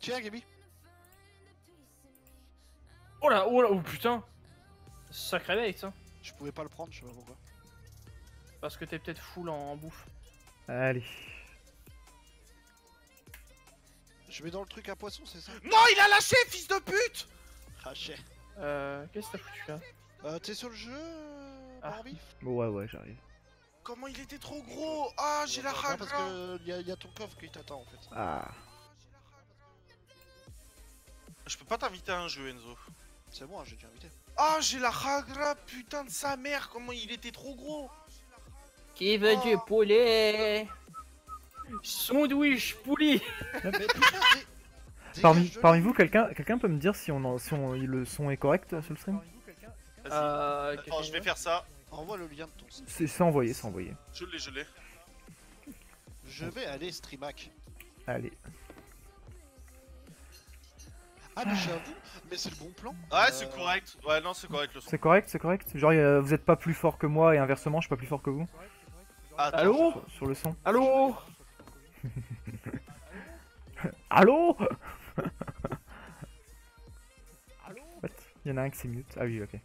Tiens, Gabi. Oh là, oh là, oh putain Sacré mec, ça. Je pouvais pas le prendre, je sais pas pourquoi. Parce que t'es peut-être full en, en bouffe. Allez. Je mets dans le truc à poisson, c'est ça? Non, il a lâché, fils de pute Ah, chien. Euh, qu'est-ce que t'as foutu là? Euh, t'es sur le jeu, euh, Ah. Barbie? Ouais, ouais, j'arrive. Comment il était trop gros? Ah, j'ai la Non, rage parce que y a, y a ton coffre qui t'attend en fait. Ah. Je peux pas t'inviter à un jeu, Enzo. C'est bon, j'ai déjà invité. Ah, j'ai la ragra, putain de sa mère, comment il était trop gros Qui veut Oh. du poulet? Sandwich poulet Parmi, parmi vous, quelqu'un quelqu'un peut me dire si, on en- si on- le son est correct sur le stream? Vas-y. Euh, Attends, je vais faire ça. Envoie le lien de ton. C'est c'est envoyé, c'est envoyé. Je l'ai, je l'ai. Je vais aller streamac. Allez. Ah, mais j'avoue, mais c'est le bon plan. Ouais, Euh, c'est correct. Ouais, non, c'est correct le son. C'est correct, c'est correct Genre, euh, vous êtes pas plus fort que moi et inversement, je suis pas plus fort que vous Attends, Allô sur, sur le son Allô Allô What? Il y en a un qui s'est mute. Ah oui, ok.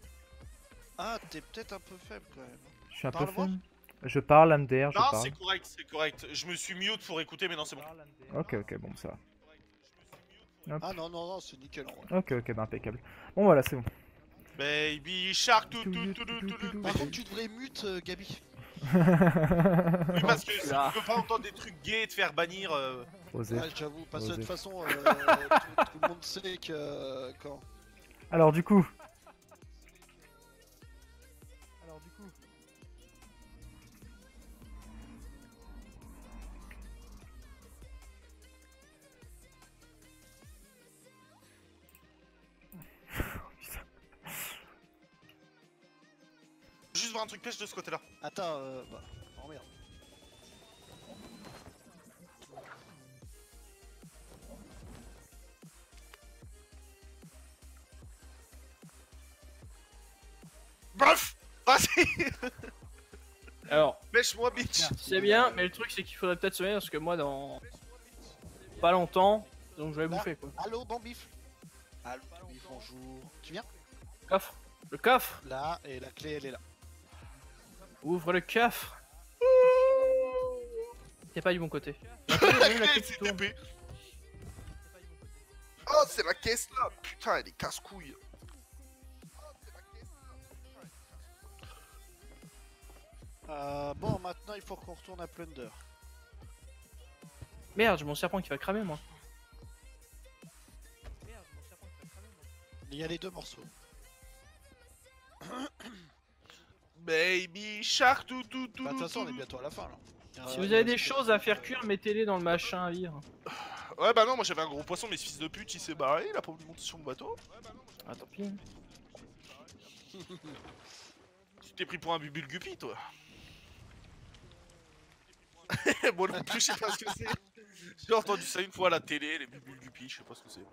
Ah, t'es peut-être un peu faible quand même. Je suis un peu fun. Je parle, MDR, je Non, parle. c'est correct, c'est correct. Je me suis mute pour écouter, mais non, c'est bon. Ok, ok, bon, ça va. Ah non, non, non, c'est nickel en vrai. Ok, ok, bah impeccable. Bon, voilà, c'est bon. Baby shark, tout, tout, tout, tout, tout, tout. Par contre, tu devrais mute euh, Gabi. Oui, parce que si Là. tu peux pas entendre des trucs gays et te faire bannir. euh, j'avoue, parce que de toute façon, euh, tout, tout le monde sait que euh, quand. Alors, du coup. Voir un truc pêche de ce côté-là. Attends, euh. Bah. Oh merde. Bref Vas-y Alors, Pêche-moi, bitch c'est bien, mais le truc c'est qu'il faudrait peut-être se mettre parce que moi dans pas longtemps, donc je vais Là. bouffer quoi. Allô, Bambif? Allô, Bambif, bonjour. Tu viens? Coffre Le coffre Là, et la clé, elle est là. Ouvre le coffre T'es pas du bon côté. Qui c'est. TP. Oh, c'est la caisse là Putain, elle est casse-couille Euh, bon, maintenant, il faut qu'on retourne à Plunder. Merde, j'ai mon serpent qui va cramer moi. Il y a les deux morceaux. Baby shark, tout, tout, tout, Bah, de toute tout, façon, on est bientôt à la fin là. Si Euh, vous avez des choses à faire cuire, mettez-les dans le machin à vivre. Ouais, bah non, moi j'avais un gros poisson, mais ce fils de pute il s'est barré, il a pas voulu monter sur le bateau. Ah tant pis. Tu t'es pris pour un bubule guppy, toi. Moi non plus, je sais pas ce que c'est. J'ai entendu ça une fois à la télé, les bubules guppy, je sais pas ce que c'est.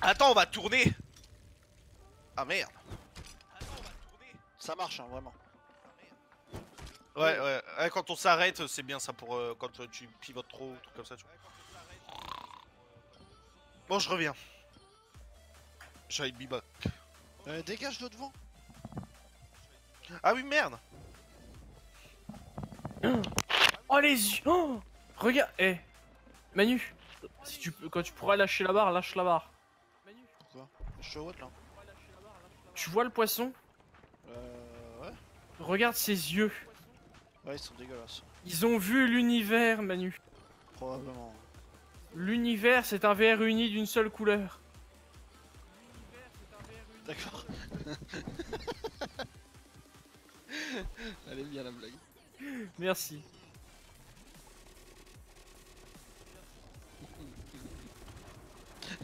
Attends, on va tourner Ah merde Ça marche, hein, vraiment. Ouais, ouais, ouais, quand on s'arrête, c'est bien ça pour euh, quand tu pivotes trop, ou truc comme ça, tu vois. Bon, je reviens. J'aille be back. Euh, dégage de devant. Ah oui, merde Oh les yeux oh Regarde Eh Manu si tu peux, Quand tu pourras lâcher la barre, lâche la barre. Pourquoi? Je suis au haut là. Tu vois le poisson? Euh. Ouais. Regarde ses yeux. Ouais, ils sont dégueulasses. Ils ont vu l'univers, Manu. Probablement. L'univers, c'est un verre uni d'une seule couleur. D'accord. Elle est bien la blague. Merci.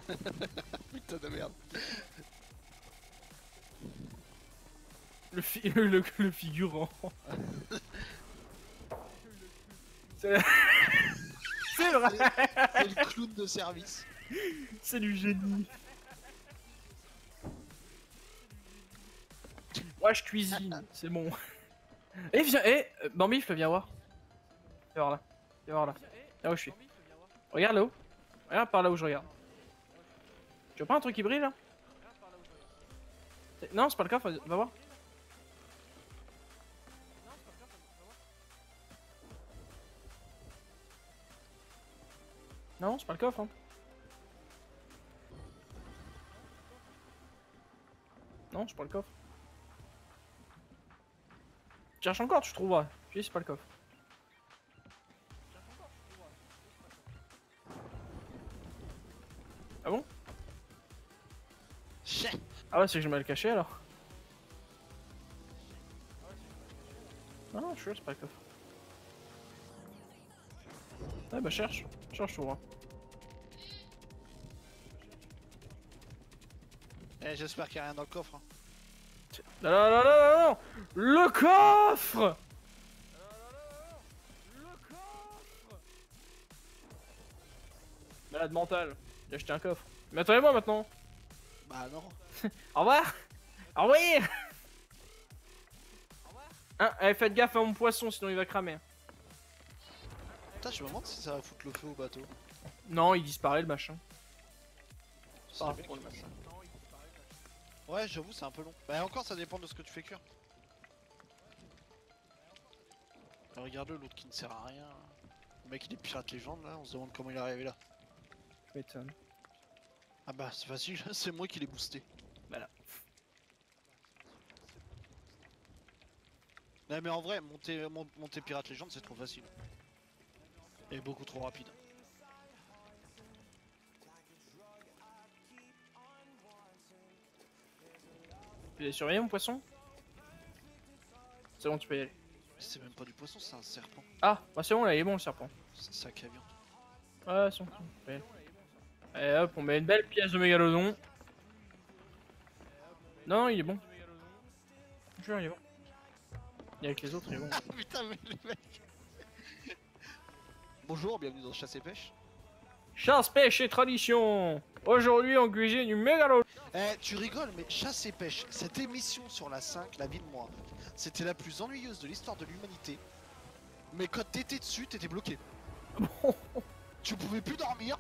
Putain de merde. Le, fi- le, le figurant. C'est vrai C'est le clown de service. C'est du génie. Moi je cuisine, c'est bon. Eh viens, eh Bambi, viens voir. Viens voir là. Viens voir là. Là où je suis. Regarde là-haut. Regarde par là où je regarde. Tu vois pas un truc qui brille là? Non, c'est pas le coffre, va voir. Non, c'est pas le coffre. Hein. Non, c'est pas le coffre. Tu cherches encore, tu trouveras. Tu dis, c'est pas le coffre. Ah bon? Ah ouais, c'est que je vais le cacher alors. Ah non, je suis là, c'est pas le coffre. Ouais, bah cherche. Cherche, tu vois. Eh, j'espère qu'il y a rien dans le coffre. hein. Non, non, non, non, non, non Le coffre Malade mental. J'ai acheté un coffre. Mais attendez-moi maintenant. Bah non. Au revoir Au revoir Hein, eh, faites gaffe à mon poisson, sinon il va cramer. Putain, je me demande si ça va foutre le feu au bateau. Non, il disparaît le machin. C'est Ah, le. Ouais, j'avoue, c'est un peu long. Bah encore, ça dépend de ce que tu fais cuire. Ah, Regarde-le, l'autre qui ne sert à rien. Le mec, il est pirate légende là, on se demande comment il est arrivé là. Je m'étonne. Ah bah, c'est facile, c'est moi qui l'ai boosté. Voilà. Non mais en vrai, monter, mon- monter pirate légende, c'est trop facile. Et beaucoup trop rapide. Tu l'as surveillé mon poisson? C'est bon, tu peux y aller. C'est même pas du poisson, c'est un serpent. Ah, bah c'est bon, là il est bon le serpent. C'est un sac à viande. Ouais, c'est bon. hop, on met une belle pièce de mégalodon. Non, il est bon. Je il est bon. Et avec les autres, il est bon. Ah putain, mais les mecs Bonjour, bienvenue dans Chasse et Pêche. Chasse, pêche et tradition Aujourd'hui, on cuisine du mégalodon Eh, tu rigoles, mais Chasse et Pêche, cette émission sur la 5, la vie de moi, c'était la plus ennuyeuse de l'histoire de l'humanité. Mais quand t'étais dessus, t'étais bloqué. tu pouvais plus dormir.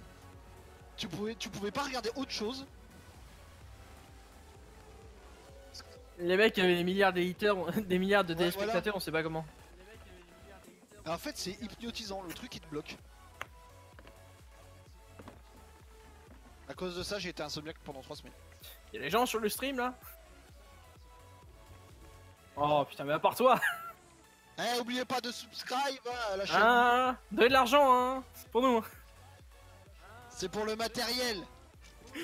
Tu pouvais, tu pouvais pas regarder autre chose. Les mecs avaient des milliards d'éditeurs, des milliards de Ouais, téléspectateurs, on sait pas comment. Et en fait, c'est hypnotisant, le truc il te bloque. À cause de ça, j'ai été insomniaque pendant 3 semaines. Y'a des gens sur le stream là Oh putain, mais à part toi Eh, oubliez pas de subscribe hein, à la chaîne. Hein Donnez de l'argent, hein C'est pour nous C'est pour le matériel.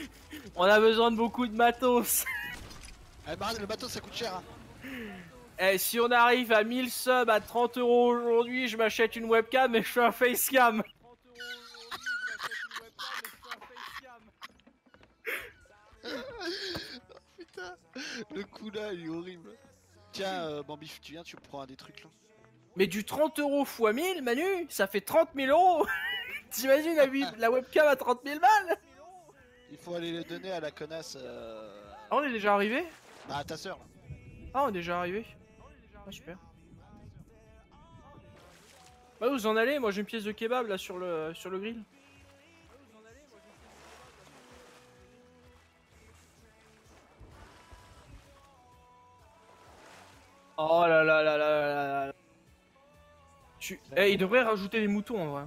On a besoin de beaucoup de matos Eh, bah, le bateau ça coûte cher. Hein. Eh, si on arrive à 1000 subs à 30 euros aujourd'hui, je m'achète une webcam et je fais un facecam le coup là il est horrible. Tiens, euh, Bambif, tu viens, tu prends un des trucs là. Mais du 30 euros x 1000, Manu, ça fait 30 000 euros T'imagines la, la webcam à 30 000 balles Il faut aller les donner à la connasse. Euh... Ah, on est déjà arrivé? Bah, à ta soeur là. Ah, on est déjà arrivé Ah, super. Bah, vous en allez Moi j'ai une pièce de kebab là sur le, sur le grill. Oh là là là là là là là. Tu... Eh, il devrait rajouter des moutons en vrai.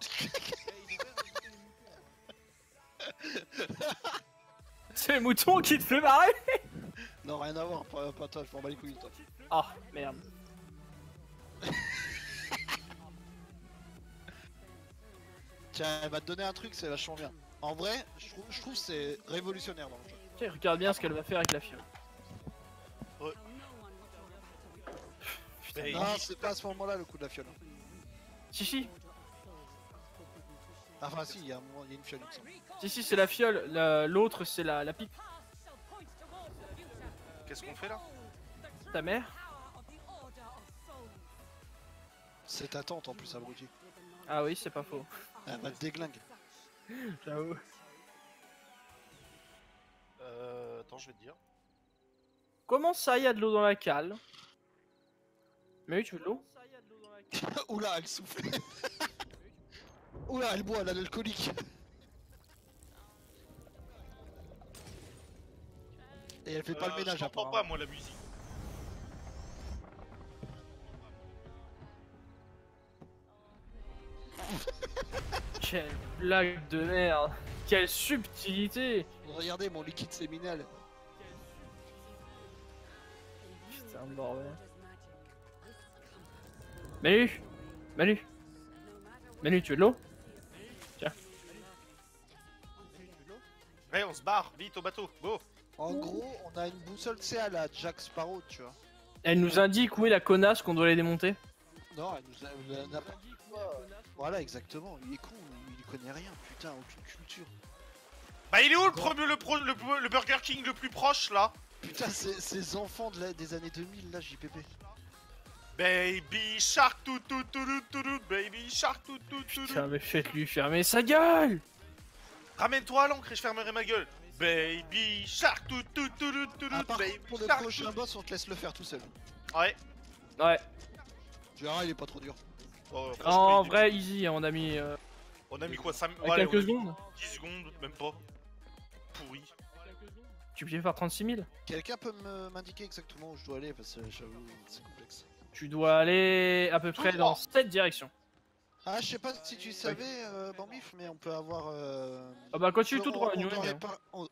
C'est les moutons qui te fait marrer Non, rien à voir, pas, pas toi, je m'en bats les couilles toi. Ah, merde. Tiens, elle va te donner un truc, c'est vachement bien. En vrai, je trouve, je trouve que c'est révolutionnaire dans le jeu. Tiens, regarde bien ce qu'elle va faire avec la fiole. Non, c'est pas à ce moment-là le coup de la fiole. hein. Si, si, Enfin, si, il y, a un moment- il y a une fiole. il me semble. si, si, c'est la fiole. La- L'autre, c'est la, la pipe. Qu'est-ce qu'on fait là? Ta mère? C'est ta tante en plus, abruti. Ah oui, c'est pas faux. Elle va te déglingue. J'avoue. Euh. Attends, je vais te dire. Comment ça, il y a de l'eau dans la cale? Mais oui, tu veux de l'eau Oula, elle souffle. Oula, elle boit, elle a l'alcoolique. Et elle fait pas le Euh, ménage Je comprends pas moi la musique. Quelle blague de merde. Quelle subtilité. Regardez mon liquide séminal. Putain de bordel. Manu Manu Manu, tu veux de l'eau? Ouais, on se barre, vite au bateau, go En gros, on a une boussole, c'est à la Jack Sparrow, tu vois. Elle nous indique où est la connasse qu'on doit les démonter? Non, elle nous a, elle n'a pas dit quoi. Voilà, exactement. Il est con, il connaît rien, putain, aucune culture. Bah il est où le premier, le, pro- le, le Burger King le plus proche là? Putain, ces, ces enfants de la- des années 2000, là, JPP. Baby Shark tout tout tout tout tout tout, Baby Shark tout tout tout tout. Putain, mais faites-lui fermer sa gueule Ramène-toi à l'encre et je fermerai ma gueule Baby Shark tout tout tout tout tout Baby pour le Shark prochain boss, on te laisse le faire tout seul. tout- Ouais Ouais. Tu verras, il est pas trop dur. Oh, En vrai, easy, hein, on a mis euh, On a mis quoi 5 à quelques secondes. 10 secondes, même pas. Pourri. Tu peux faire 36 000 Quelqu'un peut me- m'indiquer exactement où je dois aller parce que j'avoue. Tu dois aller à peu près dans cette direction. Ah, je sais pas si tu savais, euh, Bambif, mais on peut avoir. Euh... Ah bah continue tout droit, on New doit England. répar- on-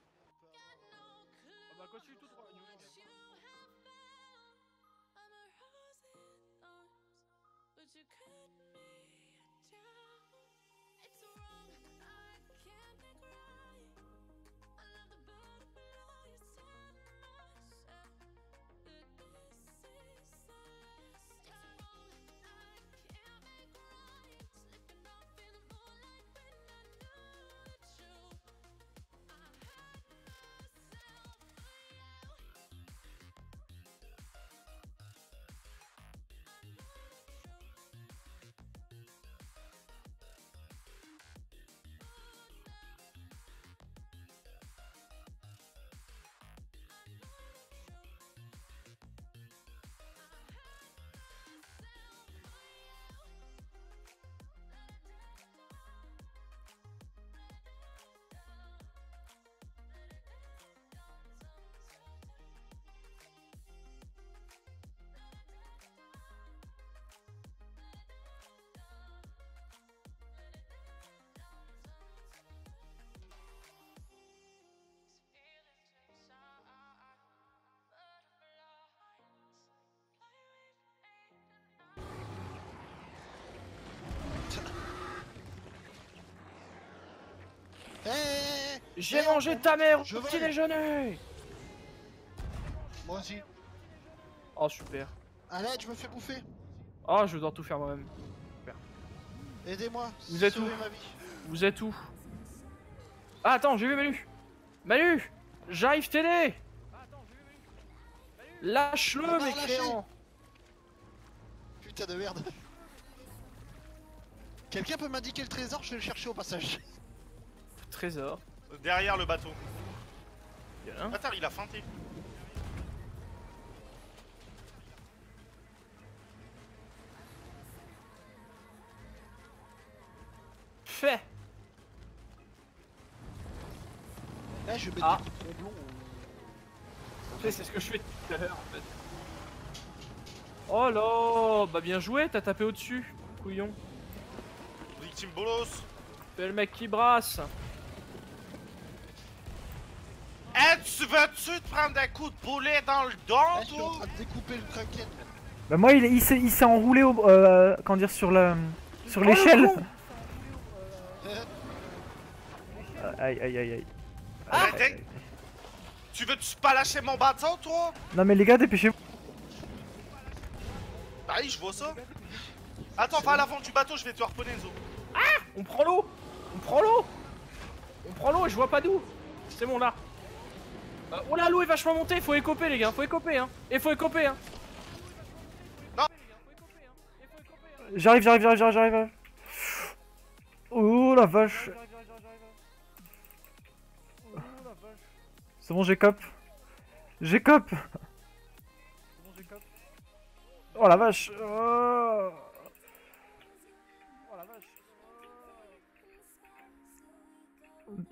J'ai mangé ta mère au Je petit déjeuner Moi aussi. Oh super. Allez, je me fais bouffer. Oh, je dois tout faire moi-même. Aidez-moi. Vous êtes où ma vie. Vous êtes où Ah attends, j'ai vu Manu Manu J'arrive t'aider Lâche-le, va mécréant Putain de merde. Quelqu'un peut m'indiquer le trésor? Je vais le chercher au passage. Trésor. Derrière le bateau. Bien. Attends, il a feinté. Fait Là, je vais mettre Ah. des blonds. Fait, c'est ce que je fais tout à l'heure en fait. Oh là Bah bien joué, t'as tapé au-dessus, couillon. Victime bolos. Fais le mec qui brasse Eh, tu veux-tu te prendre un coup de boulet dans le dos, je suis en toi? train de découper le kraken. Bah moi il, il s'est il s'est enroulé au, euh, comment dire sur la sur l'échelle. Euh, Aïe aïe aïe aïe. Arrêtez Tu veux-tu pas lâcher mon bâton, toi? Non mais les gars dépêchez-vous. Bah oui, je vois ça. Attends, va à l'avant du bateau, je vais te harponner, Enzo. On prend l'eau On prend l'eau On prend l'eau et je vois pas d'où C'est bon là Euh, Oh là l'eau est vachement montée, faut écoper les gars, faut écoper hein Et faut écoper hein Non. J'arrive j'arrive j'arrive j'arrive j'arrive. Oh la vache. C'est bon j'ai cop. J'ai cop. Oh la vache. Oh. Oh la vache.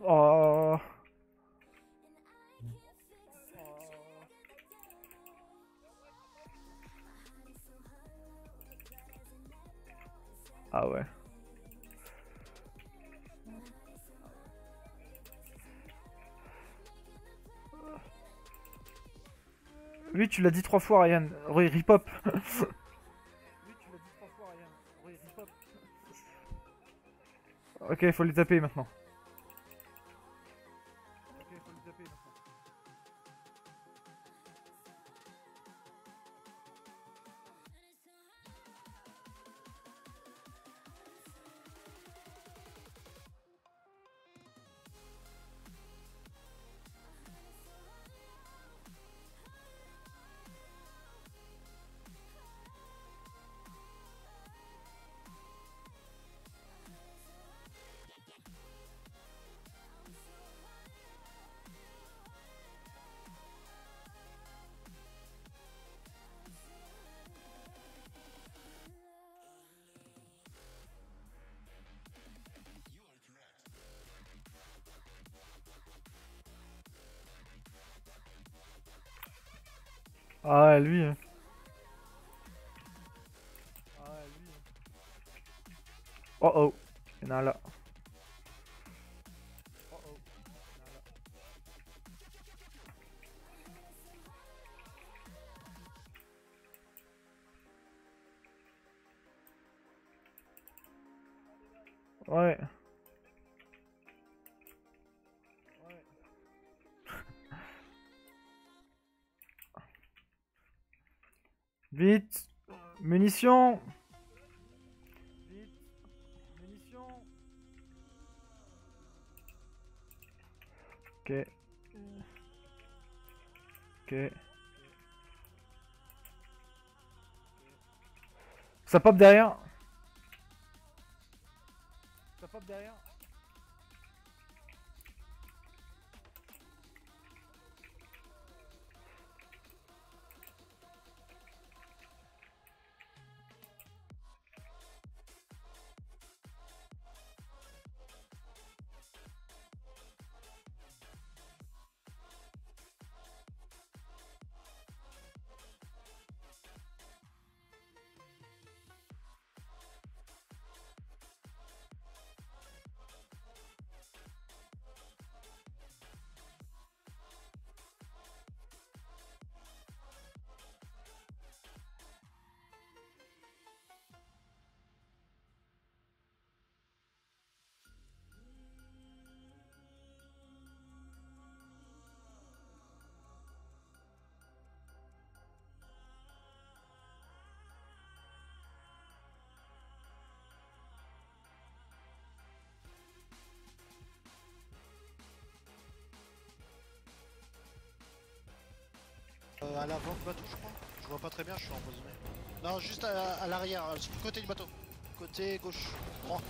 Oh. Ah ouais. Oui, tu l'as dit trois fois, Ryan. Oui, rip-hop. Ok, faut les taper maintenant. Ouais, lui. hein. Vite. Munitions. Vite. Munitions. Ok. Ok. Ça pop derrière. Ça pop derrière Euh, à l'avant du bateau, je crois. Je vois pas très bien, je suis empoisonné. Non, juste à, à l'arrière, euh, sur le côté du bateau. Côté gauche. Droit.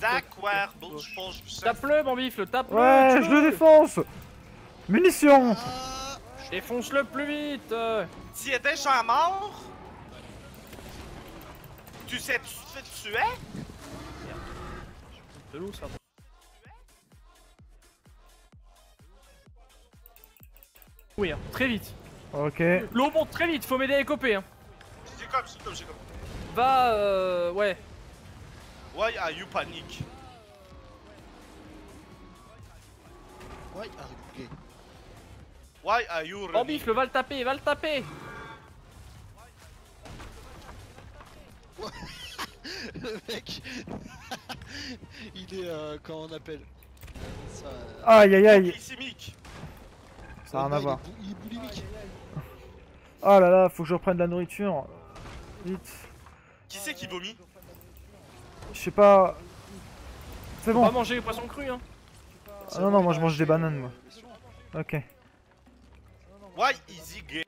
D'accord, bon, je pense que ça. Tape-le, mon bifle, tape-le Ouais, je le défonce Munitions Ah Défonce-le plus vite euh. Tu es déjà mort? Tu sais, tu te fais tuer? C'est loup, ça. Oui, hein, très vite. Ok. L'eau monte très vite, faut m'aider à écoper. Hein. J'ai comme, j'ai comme, j'ai comme. Va, euh, ouais. Why are you panic? Ouais, ah, ok. Why are you running? bifle, va le taper, va le taper. Le mec, il est, euh, comment on appelle? Ça, euh, Aïe aïe aïe Glycémique. Ça a rien le à voir. Il est, boulimique. Oh là là, faut que je reprenne de la nourriture. Vite. Qui c'est qui vomit? Je sais pas... C'est Faut pas bon. manger les poissons crus, hein. Ah non, non, moi je mange des bananes, moi. Ok. Why easy gay?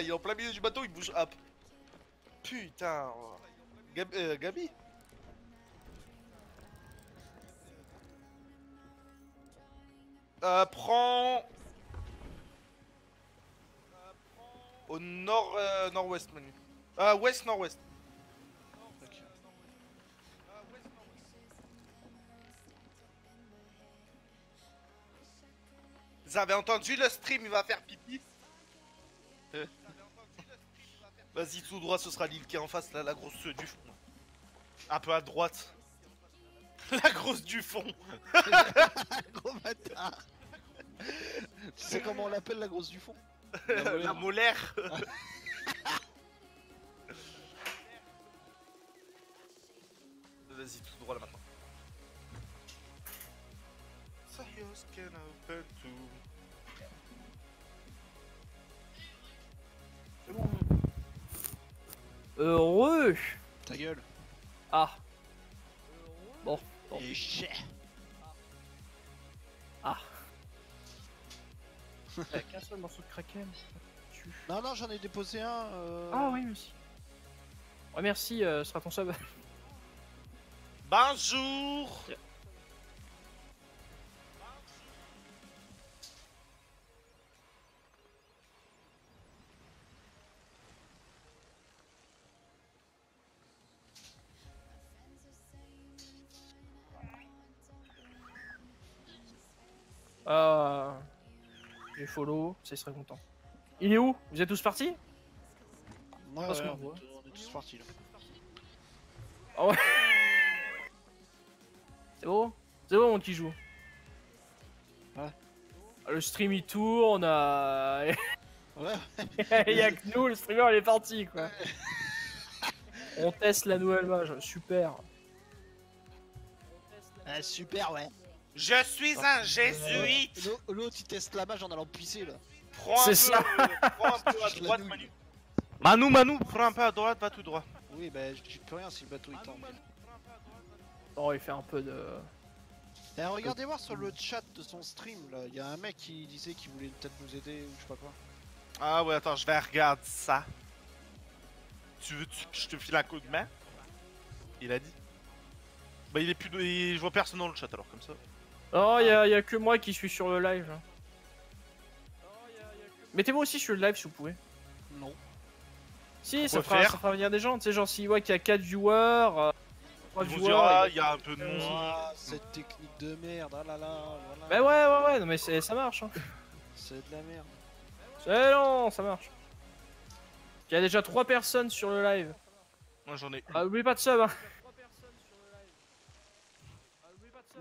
Il est en plein milieu du bateau, il bouge hop. Putain. Gab- euh, Gabi Euh, prends... Au nord... euh, nord-ouest, Manu. Euh, ouest-nord-ouest. Vous avez entendu le stream, il va faire pipi. Vas-y, tout droit, ce sera l'île qui est en face, là, la grosse du fond. Un peu à droite. La grosse du fond. Gros bâtard Tu sais comment on l'appelle la grosse du fond? La molaire. Non, non, j'en ai déposé un. euh, Ah oui, merci. Ouais, merci, euh, ce sera ton sub. Bonjour Euh. Les follow, ça serait content. Il est où? Vous êtes tous partis? Ouais, Parce ouais, on, voit. est, on est tous partis là. C'est bon? C'est bon qui joue Ouais. Ah, Le stream il tourne, euh... Ouais, il y a que nous, le streamer il est parti quoi. On teste la nouvelle mage, super. Ah, super, ouais. Je suis un jésuite L'au- L'autre il teste la mage en allant pisser là. Prends un peu, ça. prends un peu à droite. Manu. Manu, Manu, prends un peu à droite, va tout droit. Oui, bah je peux rien si le bateau il tombe. Oh, il fait un peu de. Eh, regardez voir sur le chat de son stream là, il y a un mec qui disait qu'il voulait peut-être nous aider ou je sais pas quoi. Ah ouais, attends, je vais regarder ça. Tu veux tu- que je te file un coup de main? Il a dit. Bah il est plus de... il- Je vois personne dans le chat alors comme ça. Oh, il y, a- y a que moi qui suis sur le live. Là. Mettez-moi aussi sur le live si vous pouvez. Non. Si, ça fera, ça fera venir des gens. Tu sais, genre, s'il voit qu'il y a 4 viewers, euh, 3 Ils vont viewers. dire, ah, il- il y a un peu de monde. Ah, cette technique de merde, ah là là, voilà. Bah ouais, ouais, ouais, non, mais ça marche. Hein. C'est de la merde. C'est non, ça marche. Il y a déjà 3 personnes sur le live. Moi j'en ai. Ah, oubliez pas de sub, hein.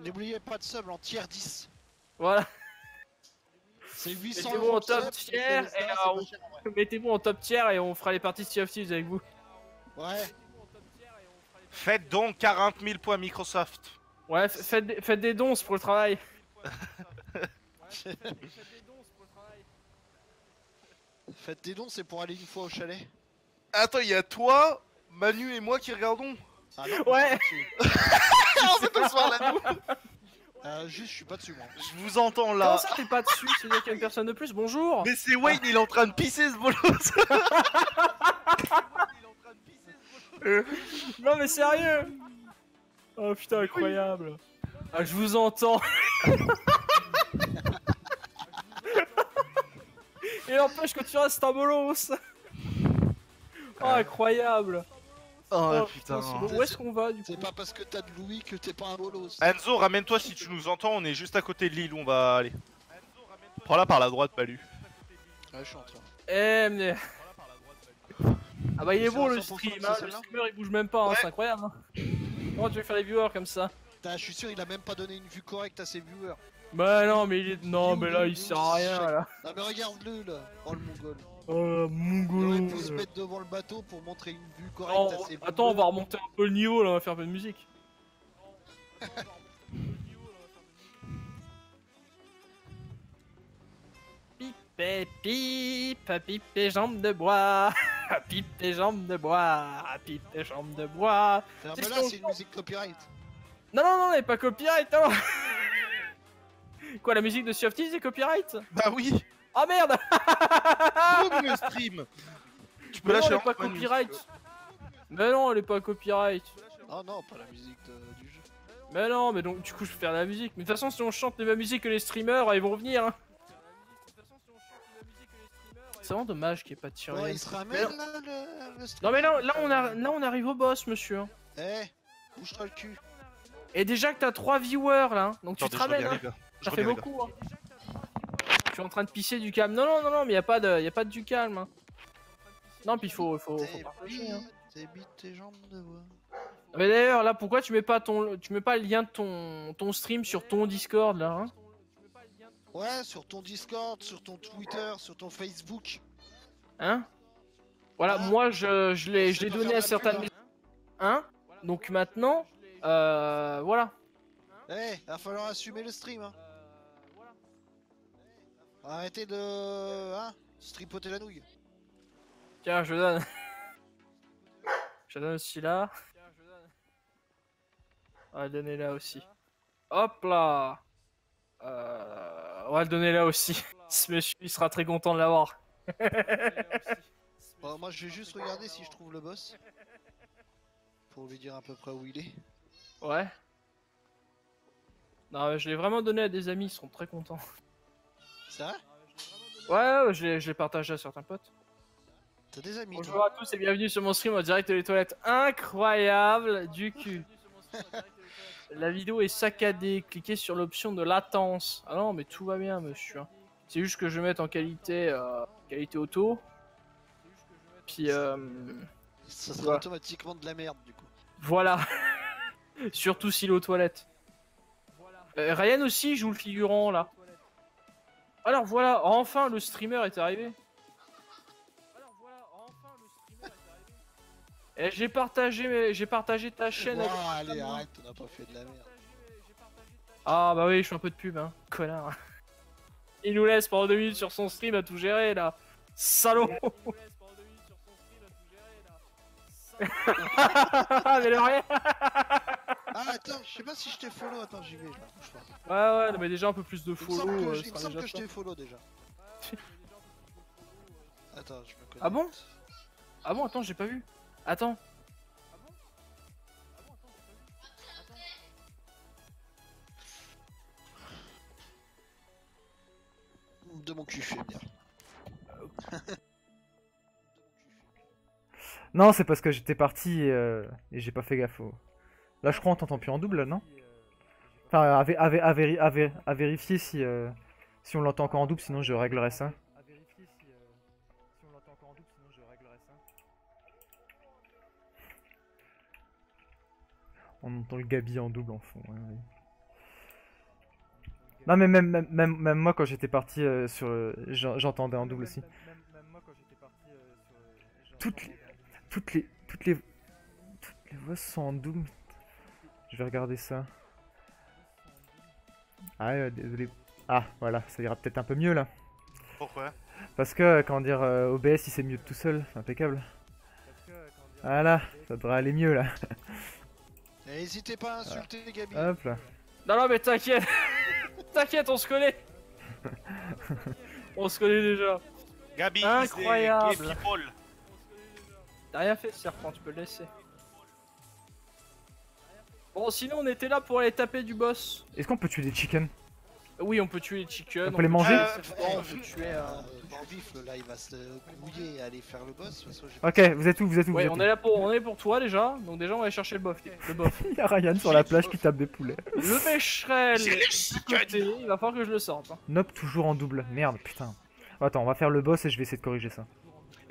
N'oubliez pas de sub en tier 10. Voilà, C'est 800 Mettez-vous en top tier, et cher, ouais. mettez-vous en top tier et on fera les parties Sea of Thieves avec vous. Ouais, Faites donc 40 000 points Microsoft. Ouais, faites des, faites des dons c'est pour le travail. faites des dons, c'est pour aller une fois au chalet. Attends, il y a toi, Manu et moi qui regardons. Ah non, Ouais. On la. Euh, juste, je suis pas dessus moi. Je vous entends Comment là. ça t'es pas dessus? C'est-à-dire qu'il y a une personne de plus? Bonjour. Mais c'est Wayne, il est en train de pisser ce bolos. Non mais sérieux. Oh putain incroyable. Ah je vous entends. Et n'empêche que tu restes un bolos Oh incroyable Oh Oh, putain. Où est-ce qu'on va du coup C'est pas parce que t'as de Louis que t'es pas un bolos. Enzo, ramène-toi si tu nous entends, on est juste à côté de l'île où on va aller. Prends-la par la droite, Balu. Ouais, je suis en train. Eh mais... Ah bah il est bon le 100% stream, hein, le streamer il bouge même pas, hein, Ouais. c'est incroyable hein. Comment tu veux faire les viewers comme ça? Putain, je suis sûr, il a même pas donné une vue correcte à ses viewers. Bah non mais il est... Non mais là il sert à rien là Non mais regarde-le là. Oh le mongol. Oh Il aurait pu se mongol mettre devant le bateau pour montrer une vue correcte Oh, à ses. Attends on va remonter un peu le niveau là, on va faire un peu de musique. Pipe, pipe, pipe et jambes de bois, pipe et jambes de bois, pipe et jambes de bois. C'est ce là, c'est une musique copyright. Non, non, non, elle est pas copyright, non Quoi, la musique de Sea of Thieves est copyright? Bah oui. Ah merde le stream Tu peux Mais non, lâcher elle est pas de copyright Mais non, elle est pas copyright Oh non, pas la musique de- du jeu. Mais non, mais donc du coup je peux faire la musique. Mais de toute façon, si on chante les mêmes musiques que les streamers, ils vont venir. Hein. C'est vraiment dommage qu'il n'y ait pas de Bon, Tyrion. il se ramène là le, le stream Non mais là, là, on a, là on arrive au boss, monsieur. hein. Eh, bouge-toi le cul. Et déjà que t'as 3 viewers là, hein. donc tu te ramènes. hein. Ça fait beaucoup. Hein. Je suis en train de pisser du calme. Non, non, non, non, mais y a pas de, y a pas de du calme. hein. Non, puis il faut, faut, faut partager. Hein. tes jambes de bois. Mais d'ailleurs, là, pourquoi tu mets pas ton, tu mets pas le lien de ton, ton stream sur ton Discord là hein? Ouais, sur ton Discord, sur ton Twitter, sur ton Facebook. Hein? Voilà, Ah. moi je, je l'ai je donné à certaines. Hein? Donc maintenant, euh, voilà. Eh, va falloir assumer le stream. Hein. Arrêtez de. Hein, se tripoter la nouille. Tiens, je donne. je donne aussi là. On va le donner là aussi. Hop là Euh, On va le donner là aussi. Ce monsieur, il sera très content de l'avoir. Bon, moi je vais juste regarder si je trouve le boss. Pour lui dire à peu près où il est. Ouais. Non, mais je l'ai vraiment donné à des amis, ils seront très contents. C'est vrai Ouais, ouais, je l'ai je l'ai partagé à certains potes. T'as des amis Bonjour toi à tous et bienvenue sur mon stream en direct des toilettes incroyable du cul. La vidéo est saccadée, cliquez sur l'option de latence. Ah non, mais tout va bien, monsieur. C'est juste que je vais mettre en qualité, euh, qualité auto. Puis euh, Ça sera Ouais. automatiquement de la merde du coup. voilà. Surtout s'il est aux toilettes. Euh, Ryan aussi joue le figurant là. Alors voilà, enfin le streamer est arrivé. Et j'ai partagé, mes- j'ai partagé ta chaîne. Avec- allez, arrête, on n'a pas fait de la merde. Ah bah oui, je fais un peu de pub, hein, connard. Il nous laisse pendant deux minutes sur son stream à tout gérer là. Salaud Mais le rien Ah, attends, je sais pas si je t'ai follow. Attends, j'y vais là. bouge pas. Ouais ouais, mais déjà un peu plus de Il me follow. semble que, euh, il me semble que je t'ai follow déjà. Attends, je me connais. Ah bon Ah bon, attends, j'ai pas vu. Attends. De mon cul, je fais bien. Non, c'est parce que j'étais parti et, euh, et j'ai pas fait gaffe. au- Là, je crois on t'entend plus en double, non? Enfin, à, à à à vé- à vérifier si, euh, si on l'entend encore en double, sinon je réglerai ça. On entend le Gabi en double en fond. ouais, ouais. Non mais même, même, même, même moi quand j'étais parti euh, sur j'entendais en double aussi. Toutes les, toutes les, toutes les, toutes les voix sont en double. Je vais regarder ça. Ah ouais, désolé. Ah voilà, ça ira peut-être un peu mieux là. Pourquoi? Parce que, comment dire, euh, OBS il s'est mieux tout seul, c'est impeccable. Voilà, ça devrait aller mieux là. N'hésitez pas à insulter Gabi. Hop là. Non non mais t'inquiète T'inquiète, on se connaît On se connaît déjà. Gabi, Incroyable. T'as rien fait, serpent, tu peux le laisser. Bon, sinon on était là pour aller taper du boss. Est-ce qu'on peut tuer des chickens? Oui, on peut tuer les chickens. On peut les manger on peut tuer. euh, euh, vif, là, il va se grouiller et aller faire le boss. Ok, vous êtes où Vous êtes où Ouais, êtes on où est là pour, on est pour toi déjà. Donc déjà, on va aller chercher le bof. Le bof. Il y a Ryan sur la plage qui tape des poulets. Le pêcherel il va falloir que je le sorte. hein. Nope, toujours en double. Merde, putain. Attends, on va faire le boss et je vais essayer de corriger ça.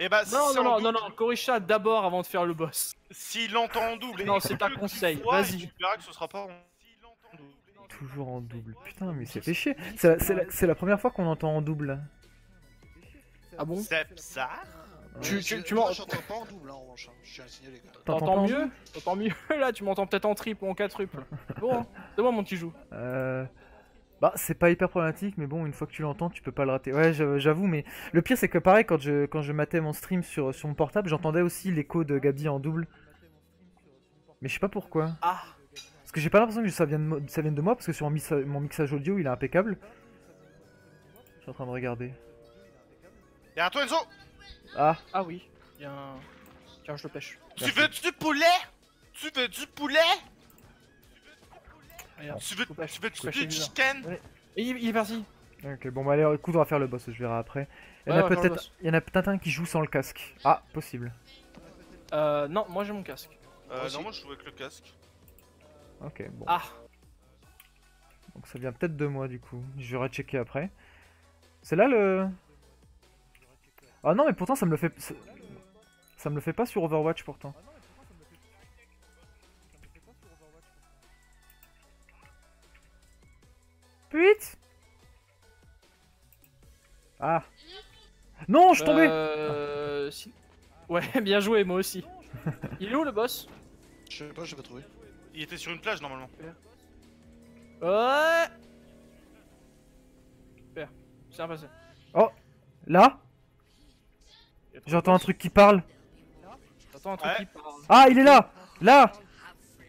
Eh bah, Non, non, non, double, non, non, corrige ça d'abord avant de faire le boss. S'il l'entend en double, et Non, c'est un conseil, vas-y. Tu verras que ce sera pas en. S'il l'entend en double. Toujours en double. Putain, mais c'est fait chier. C'est la, première fois qu'on entend en double. Ah bon? C'est bizarre. Tu- Euh, tu- je- tu moi, m'en- j'entends pas en double, hein, en revanche. hein. Je à signaler. T'entends mieux? T'entends mieux? Là, tu m'entends peut-être en triple ou en quadruple. Bon, hein. c'est moi mon petit joue. Euh... Bah, c'est pas hyper problématique, mais bon, une fois que tu l'entends, tu peux pas le rater. Ouais, j'avoue- mais le pire, c'est que pareil, quand je, quand je matais mon stream sur, sur mon portable, j'entendais aussi l'écho de Gabi en double. Mais je sais pas pourquoi. Ah Parce que j'ai pas l'impression que ça vienne, de ça vienne de moi, parce que sur mon, mix- mon mixage audio, il est impeccable. Je suis en train de regarder. Derrière toi, Enzo Ah, Ah oui, il y a un. Tiens, je le pêche. Tu Merci. veux du poulet? Tu veux du poulet? Tu veux, tu chicken il, il est parti. ok, bon, bah allez, écoute, on va faire le boss, je verrai après. Il y en Ouais, a peut-être boss. il y en a peut-être un qui joue sans le casque. Ah, possible. Euh, non, moi j'ai mon casque. Euh, non, moi je joue avec le casque. Ok, bon. Ah, Donc ça vient peut-être de moi du coup. Je vais rechecker après. C'est là le. Ah non, mais pourtant ça me le fait. ça- Ça me le fait pas sur Overwatch pourtant. Puit Ah Non, je suis tombé Euh. si- Ouais, bien joué, moi aussi. Il est où le boss? Je sais pas, je vais trouver. Il était sur une plage normalement. Ouais Super, c'est passé. Là? Trop de J'entends un truc qui parle. J'entends un truc Ouais. qui parle. Ah, il est là Là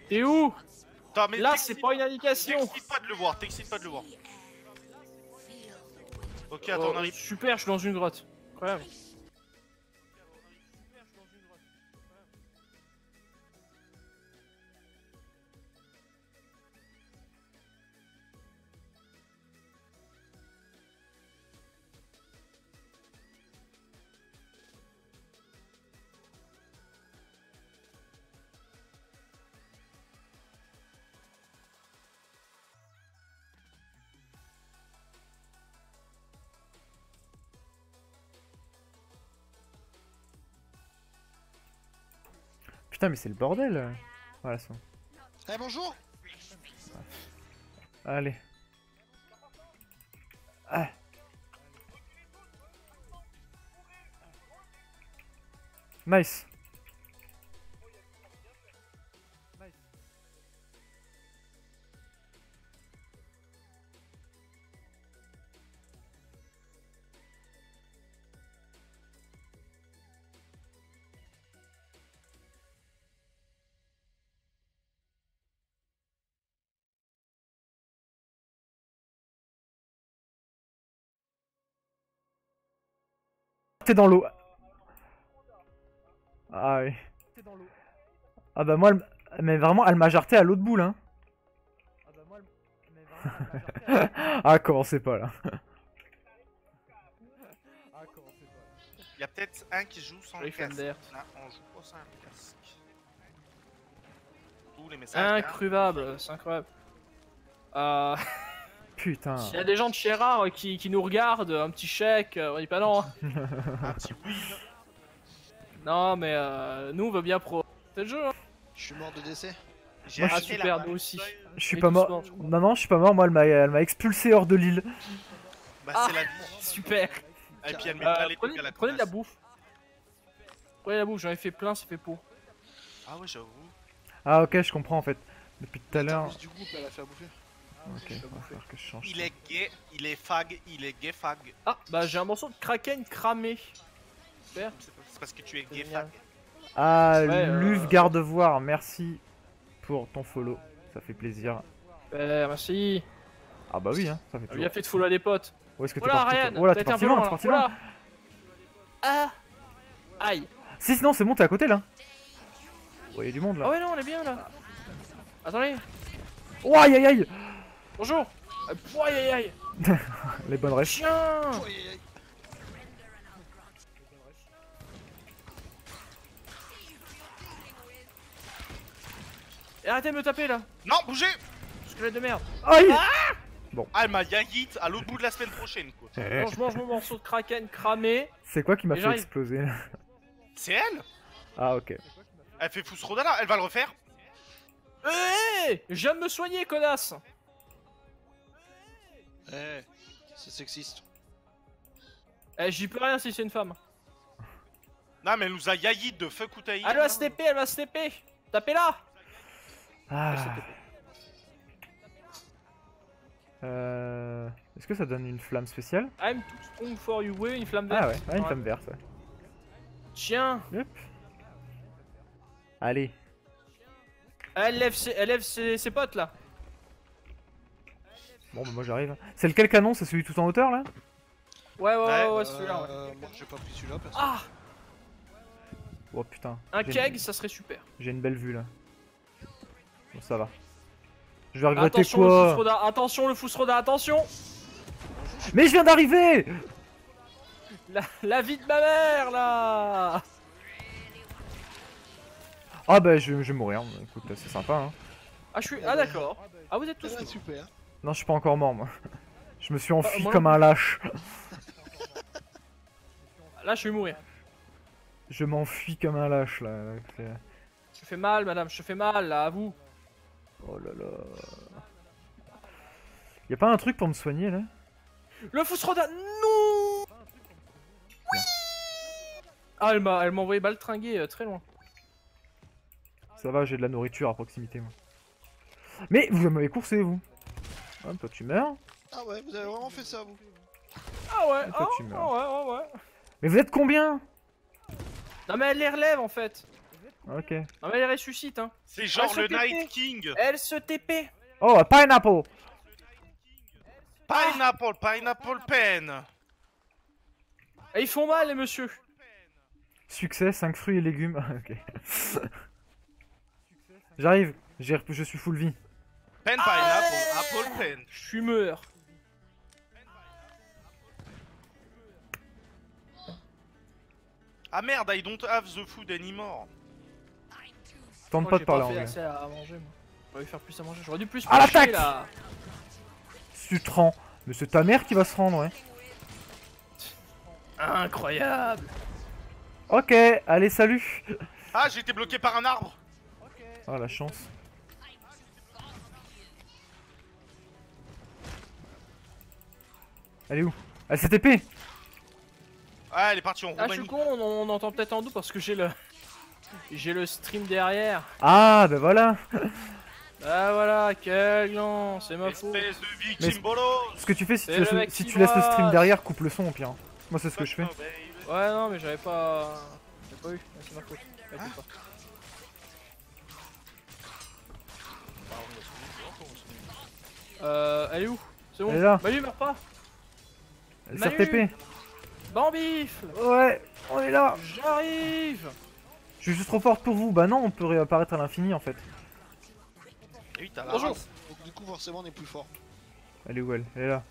T'es où? Attends, mais Là, c'est pas une indication T'excites pas de le voir, t'excites pas de le voir. Ok, attends, Oh, on arrive. Super, je suis dans une grotte. Incroyable. Putain, mais c'est le bordel Voilà, ça. Eh bonjour Allez. Ah. Nice. T'es dans l'eau. Ah oui. Ah bah moi, elle... mais vraiment, elle m'a jarté à l'autre boule, hein. ah, commencez pas là. Il y a peut-être un qui joue sans le casque. Fender. Non, on joue pas sans le casque. Tous les messages. Incruvable, c'est incroyable. Euh, Putain. S'il y a des gens de chez Rare qui, qui nous regardent, un petit chèque, euh, on dit pas non. Un petit oui. Non, mais euh, nous on veut bien pro. C'est le jeu, hein. Je suis mort de décès. J'ai Ah, super, la nous aussi. Je suis pas mort. Non, non, je suis pas mort. Moi, elle m'a elle m'a expulsé hors de l'île. Bah, Ah. c'est la vie. Super. Et puis elle met Euh, pas les prenez, à la prenez de la bouffe. Prenez de la bouffe, j'en ai fait plein, ça fait pot. Ah ouais, j'avoue. Ah, ok, je comprends en fait. Depuis tout à l'heure. Terminus du groupe, elle a fait à bouffer. Ok, va falloir que je change. Il est gay, il est fag, il est gay fag. Ah, bah j'ai un morceau de kraken cramé. Super. C'est parce que tu es gay génial. fag. Ah, Ouais, euh, Luve Gardevoir, merci pour ton follow. Ça fait plaisir. Merci. Ah, bah oui, hein, ça fait T'as toujours. bien fait de follow à des potes. Où est-ce que t'es Voilà, parti Ryan. Oh là, t'es parti loin, t'es là. parti loin. Ah Aïe Si, sinon, c'est bon, t'es à côté là. Oh, il y a du monde Ah là. ouais, non, on est bien là. Attendez, Oh, aïe aïe aïe bonjour. Ah, Aïe aïe aïe. Les bonnes refs. Chien. Aïe, aïe, aïe. Et arrêtez de me taper là. Non, bougez. Squelette de merde. Aïe. Ah, elle m'a yagit à l'autre bout de la semaine prochaine, quoi. Eh, Non, je mange mon morceau de kraken cramé. C'est quoi qui m'a fait exploser là? C'est elle? Ah, ok. Elle fait Fousrodala, elle va le refaire. Hé de me soigner, connasse Eh, c'est sexiste. Eh, j'y peux rien si c'est une femme. Non, mais elle nous a yaït de fuck ou taï. Elle va se TP, elle va se TP Tapez-la Ah. Euh... Est-ce que ça donne une flamme spéciale I'm too strong for you, oui, une flamme verte. Ah ouais, ah, une Ouais. flamme verte. ouais. Tiens. Allez. Elle lève ses, elle lève ses, ses potes là Bon, bah moi j'arrive. C'est lequel canon? C'est celui tout en hauteur là? Ouais, ouais, ouais, Ouais, ouais, celui-là. ouais. Euh, moi j'ai pas pris celui-là parce Ah Oh putain. Un keg, ça serait super. J'ai une belle vue là. Bon, ça va. Je vais regretter Attention le quoi Fousroda, attention le Fousroda, attention Mais je viens d'arriver la, la vie de ma mère là Ah bah je, je vais mourir, écoute c'est sympa hein. Ah je suis. Ah d'accord. Ah vous êtes tous Ah, morts. super. Non je suis pas encore mort moi. Je me suis enfui moi non comme un lâche. Là je vais mourir. Je m'enfuis comme un lâche là. Je te fais mal madame, je te fais mal là, à vous. Oh là là. Y'a pas un truc pour me soigner là? Le Fousroda, non Oui Ah elle m'a elle m'a envoyé baltringuer euh, très loin. Ça va, j'ai de la nourriture à proximité moi. Mais vous m'avez coursé vous Hop, toi tu meurs. Ah ouais, vous avez vraiment fait ça vous Ah ouais, ah, toi, tu meurs. ah ouais, ouais, ouais. Mais vous êtes combien? Non mais elle les relève en fait. Ok. Non mais elle les ressuscite hein. C'est genre le. Night King. Elle se TP. Oh, a pineapple Pineapple, pineapple pen. Et ils font mal les monsieur. Succès, 5 fruits et légumes. Ok. J'arrive, j'ai- je suis full vie. Pen, pineapple, apple pen. Je suis meur. Ah merde, I don't have the food anymore. Tente pas j'ai de parler anglais. assez à à manger moi. J'aurais dû faire plus à manger. J'aurais dû plus À pusher, l'attaque là. Tu te rends. Mais c'est ta mère qui va se rendre, ouais. Incroyable. Ok, allez, salut Ah, j'ai été bloqué par un arbre. Oh, la chance. Elle est où? Elle s'est TP Ah, elle est partie en Ah je suis Roumanie. con, on, on entend peut-être en doux parce que j'ai le... J'ai le stream derrière. Ah, bah voilà Ah voilà, quel gland, c'est ma faute. Espèce de Mais- victime bolo. Ce que tu fais, si tu, si tu laisses le stream derrière, coupe le son au pire. Moi, c'est ce que je fais. Ouais non mais j'avais pas... J'ai pas eu, c'est ma faute. Pas. Euh, elle est où? C'est bon? Elle est là. Manu meurt pas Elle s'est Manu TP Bambifle Ouais, on est là J'arrive Je suis juste trop forte pour vous. Bah non, on peut réapparaître à l'infini en fait. Oui, t'as la Bonjour. race. Donc du coup forcément on est plus fort. Elle est où elle? Elle est là.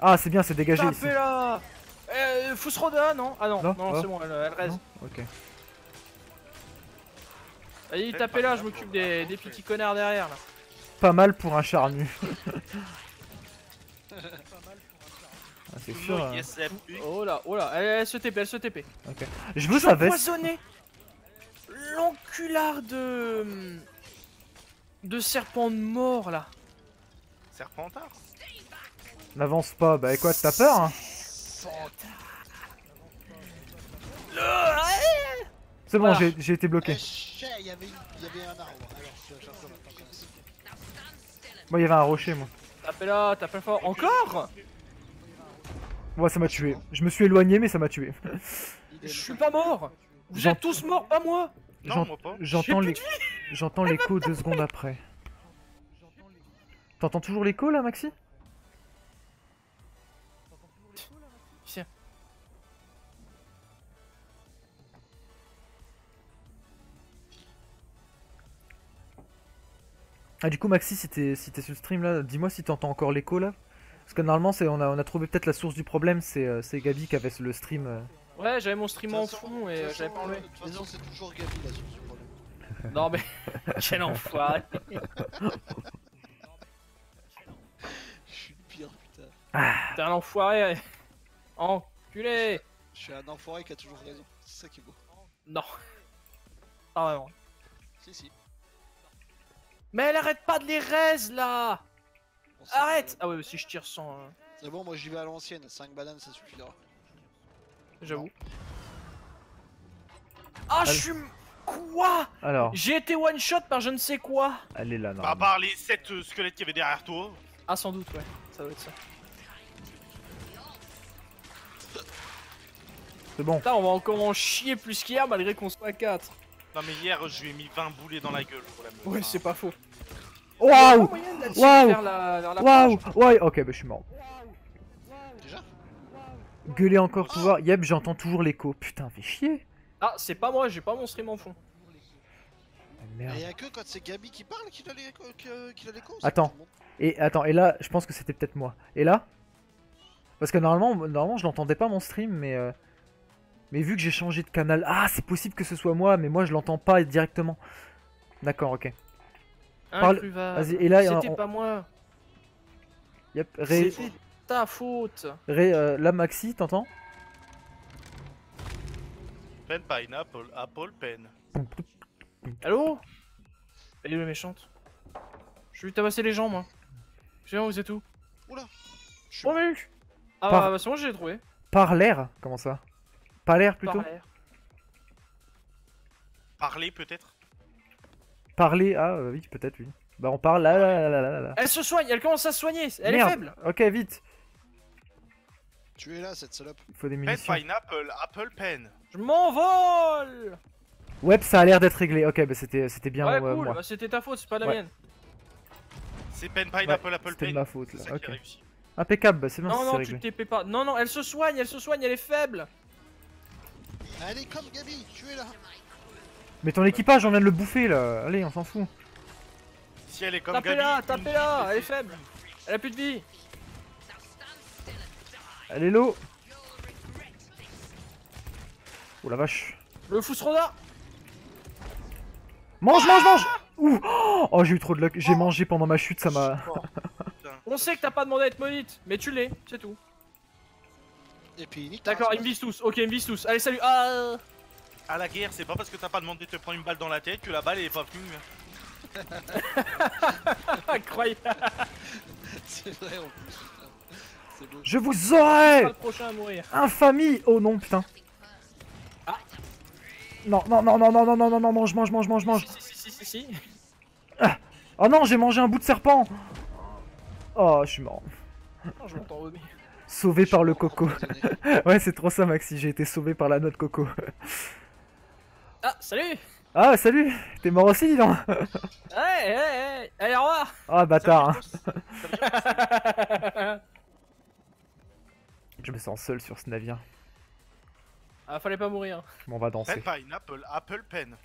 Ah, c'est bien, c'est dégagé ici. Tapez là Euh, Fousroda, non? Ah non, Non, non, ah. c'est bon, elle, elle reste. Ok. Allez, tapez là, je m'occupe des, des petits connards derrière là. Pas mal pour un charnu. ah, c'est sûr. Hein. have- Oh là, oh là, elle, elle se TP, elle se TP. Je veux sa veste. Poisonné L'enculard de. de serpent de mort là. Serpentard. N'avance pas. Bah quoi, t'as peur hein C'est bon, Voilà. j'ai j'ai été Eh, bloqué. chais, il y avait il y avait un arbre. Alors je vais faire ça maintenant quand même. Moi, il y avait un rocher, moi. Tapez là, tapez fort. Encore? Ouais, ça m'a tué. Je me suis éloigné, mais ça m'a tué. Je suis pas mort Vous êtes tous morts, pas moi Non, J'en- moi pas. J'entends les... J'entends l'écho deux secondes après. T'entends toujours l'écho là, Maxi? Tiens. Ah du coup Maxi si t'es si t'es sur le stream là, dis-moi si t'entends encore l'écho là. Parce que normalement c'est on a, on a trouvé peut-être la source du problème, c'est euh, c'est Gabi qui avait le stream. euh. Ouais, j'avais mon stream en façon- fond et euh, j'avais pas enlevé. De toute façon c'est toujours Gabi la source du problème. Non mais. Quel enfoiré Je suis le pire putain. T'es un enfoiré Enculé Je suis un enfoiré qui a toujours raison. C'est ça qui est beau. Non. Pas vraiment. Si si. Mais elle arrête pas de les raise là Arrête Ah ouais, mais si je tire sans. euh, C'est bon, moi j'y vais à l'ancienne. 5 bananes ça suffira. J'avoue. Ah, je suis. Quoi? Alors, J'ai été one shot par je ne sais quoi elle est là À normalement. part les 7 squelettes qu'il y avait derrière toi. Ah, sans doute, ouais. Ça doit être ça. C'est bon. Putain, on va encore en chier plus qu'hier malgré qu'on soit à 4. Non, mais hier, je lui ai mis 20 boulets dans la gueule pour la meuf. Ouais, c'est pas faux. Waouh Waouh Waouh. Ouais, ok, bah je suis mort. Déjà? Gueuler encore pouvoir. Yep, j'entends toujours l'écho. Putain, fais chier. Ah, c'est pas moi, j'ai pas mon stream en fond. Ah, Et merde. y'a que quand c'est Gabi qui parle qu'il a l'écho. Attends. Et attends, et là, je pense que c'était peut-être moi. Et là? Parce que normalement, normalement je l'entendais pas mon stream, mais. euh, Mais vu que j'ai changé de canal. Ah, c'est possible que ce soit moi, mais moi je l'entends pas directement. D'accord, ok. Parle- Incruvable. Vas-y, et là, C'était on- pas moi. Yep, Ré, C'était ta faute. Ré, euh, là, Maxi, t'entends Pen, pineapple, apple, pen. Allô Elle est où la méchante Je vais tabasser les gens, moi. Je sais où vous êtes où Je suis- Oh, mais Ah, Par- bah, c'est bon, j'ai trouvé. Par l'air Comment ça? Par l'air Par plutôt l'air. Parler peut-être? Parler Ah, euh, oui, peut-être, oui. Bah, on parle là, là, là, là, là, là. Elle se soigne, elle commence à se soigner. Elle Merde. est faible. Ok, vite Tu es là, cette salope. Il faut des Pen, munitions. pineapple, apple, pen. Je m'envole. Ouais, ça a l'air d'être réglé. Ok, bah c'était c'était bien ouais, ouais, cool. moi. Bah, c'était ta faute, c'est pas la Ouais. mienne. C'est pen, pineapple, apple, C'était de pen. ma faute là. ça qui Ok. a réussi. Impeccable, bah c'est bien, Non, c'est non, tu réglé. pas. Non, non, elle se soigne, elle se soigne, elle est faible. Allez, comme Gabi, tu es là. Mais ton équipage, on vient de le bouffer là. Allez, on s'en fout. Si elle est comme. Tapez-la, tapez-la, elle est faible. Elle a plus de vie. Allez, l'eau Oh la vache. Le Fousroda. Mange, mange, mange Ouh Oh, j'ai eu trop de luck. J'ai mangé pendant ma chute, ça m'a. On sait que t'as pas demandé à être monite, mais tu l'es, c'est tout. Et puis, D'accord, ils me visent tous. Ok, ils me visent tous. Allez, salut. Ah. À la guerre, c'est pas parce que t'as pas demandé de te prendre une balle dans la tête que la balle elle est pas venue. Incroyable. C'est vrai, en plus. Beau. Je vous aurai le prochain à mourir. Infamie Oh non, putain. Non, non, non, non, non, non, non, non, non, mange, mange, mange, mange, mange. Si, si, si, si, si. Oh non, j'ai mangé un bout de serpent Oh, je suis mort. Oh, je m'entends vomir. Sauvé par le coco. Ouais, c'est trop ça, Maxi. J'ai été sauvé par la noix de coco. Ah, salut. Ah, salut T'es mort aussi, dis donc Hey, hey, hey. Allez, au revoir. Ah, bâtard. hein. Je me sens seul sur ce navire. ah, fallait pas mourir. Bon, on va Pen, danser. pineapple, apple, pen.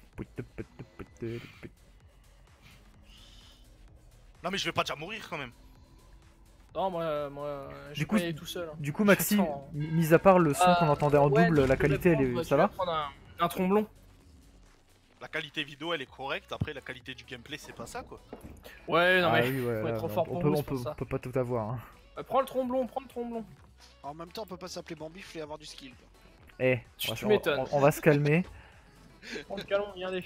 Non mais je vais pas déjà mourir quand même. Non, moi, moi, je Du vais coup, pas y aller tout seul. hein. Du coup, Maxi, mi- mis à part le son Euh, qu'on entendait en Ouais, double, la qualité, elle est... ça va prendre un, un tromblon. La qualité vidéo elle est correcte, après la qualité du gameplay c'est pas ça quoi. Ouais, non Ah mais. oui, ouais, faut être trop on- fort on pour peut, on c'est peut, pour ça. on peut pas tout avoir. Hein. Euh, prends le tromblon, prends le tromblon. En même temps, on peut pas s'appeler Bambif et avoir du skill. quoi. Eh, Tu- on tu on- m'étonnes. on, on va se calmer. Prends le calon, regardez.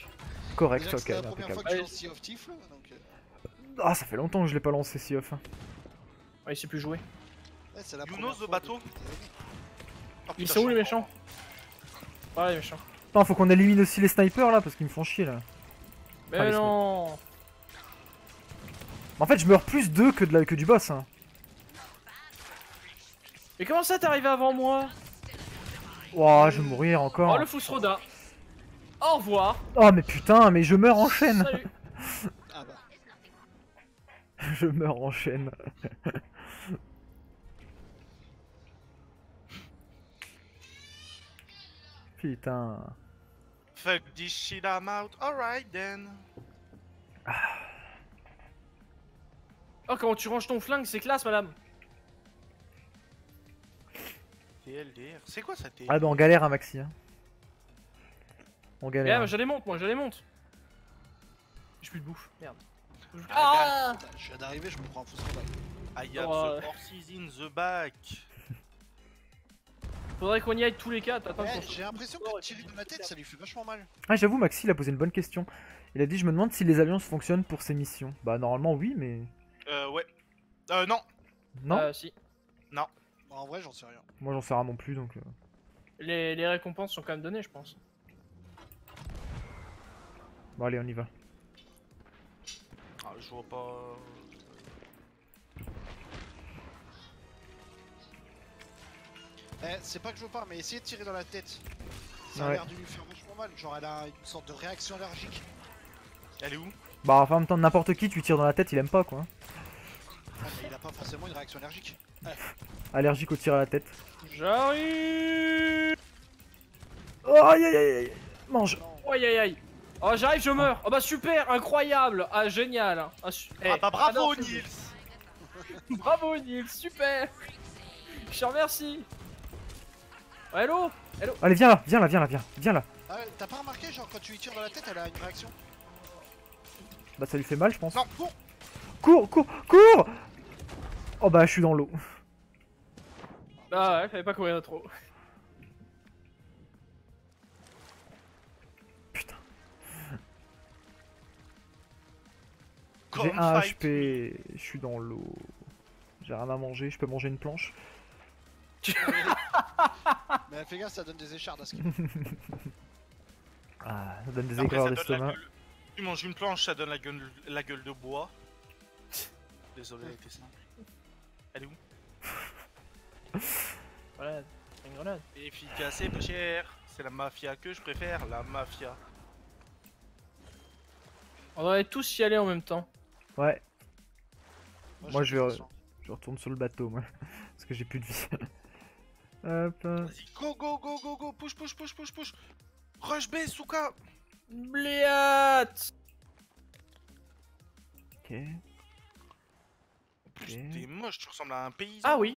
Correct, Déjà ok, c'était la première fois que je Allez. lance Sea of Tifl, donc. euh, Ah, ça fait longtemps que je l'ai pas lancé, si off. hein. Ouais, il sait plus jouer. ouais, c'est la You première know the fois bateau Ils sont où les méchants? Ouais, les méchants. Attends, faut qu'on élimine aussi les snipers là, parce qu'ils me font chier là. Mais non En fait, je meurs plus d'eux que, de la... que du boss. Hein. Mais comment ça t'es arrivé avant moi? Ouah, je vais mourir encore. Oh, le Fousroda. Au revoir. Oh, mais putain, mais je meurs en chaîne. Salut. Ah bah. je meurs en chaîne. Putain. Fuck this shit, I'm out. Alright then. Oh, comment tu ranges ton flingue, c'est classe, madame. TLDR. C'est quoi ça TLDR Ah, bah on galère, hein, Maxi. hein. On Eh, galère. bah, je les monte, moi, je les monte. J'ai plus de bouffe, merde. Ah, Ah je viens d'arriver, je me prends un faux scandale. I have Oh, the horses in the back. Faudrait qu'on y aille tous les quatre, qu'on- J'ai l'impression que tirer dans la tête, ça lui fait vachement mal. Ah, j'avoue, Maxi, il a posé une bonne question. Il a dit Je me demande si les alliances fonctionnent pour ces missions. Bah, normalement, oui, mais. Euh, ouais. Euh, non. Non Euh, si. Bon, en vrai, j'en sais rien. Moi, j'en sais rien non plus donc. euh. Les, les récompenses sont quand même données, je pense. Bon, allez, on y va. Ah, je vois pas. Eh, c'est pas que je veux pas, mais essayer de tirer dans la tête. Ça a l'air de lui faire vachement mal. Genre, elle a une sorte de réaction allergique. Elle est où? Bah, enfin, en même temps, n'importe qui, tu lui tires dans la tête, il aime pas quoi. Ah, mais il a pas forcément une réaction allergique. Allergique au tir à la tête. J'arrive Oh aïe aïe aïe aïe. Mange. Non. Aïe aïe aïe Oh j'arrive, je meurs Oh bah super, incroyable Ah génial ah, su- eh, Ah bah bravo j'adore ce Nils. Bravo Nils, super Je te remercie Oh, Hello Allez viens là, viens là, viens là, viens, viens là. Ah, T'as pas remarqué, genre quand tu lui tires dans la tête, elle a une réaction Bah ça lui fait mal je pense. Non, bon Cours, cours, cours Oh bah je suis dans l'eau. Ah ouais, fallait pas courir trop. Putain. J'ai un fight. HP, je suis dans l'eau. J'ai rien à manger, je peux manger une planche. Mais fais gaffe, ça donne des échardes à ce Ah, ça donne des Après, aigreurs ça donne la d'estomac. gueule. Tu manges une planche, ça donne la gueule, la gueule de bois. Désolé, elle était simple. Elle est où? Grenade, une grenade. Efficace et peu cher. C'est la mafia que je préfère, la mafia. On devrait tous y aller en même temps. Ouais, Moi, je vais- je retourne sur le bateau moi. Parce que j'ai plus de vie. Hop. Vas-y, go go go go go, push push push push push. Rush B, Souka Bliat Ok. En plus, Ok. t'es moche, tu ressembles à un paysan. Ah oui